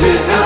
is it